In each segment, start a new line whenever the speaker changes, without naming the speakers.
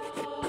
Oh.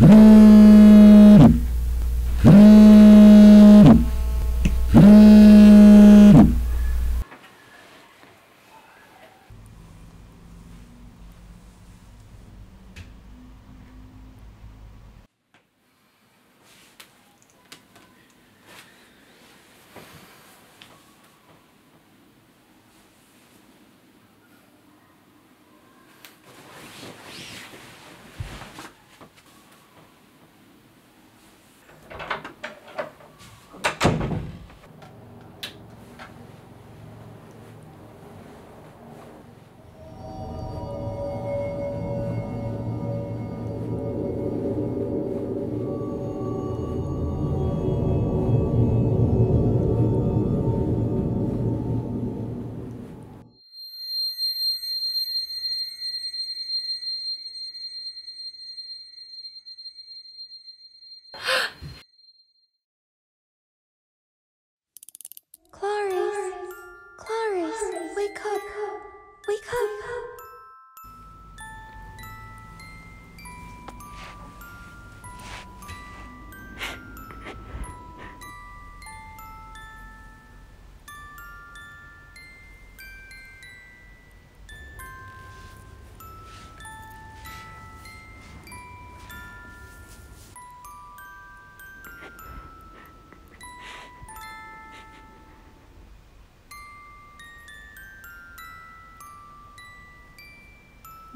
Mm-hmm.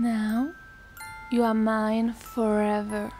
Now you are mine forever.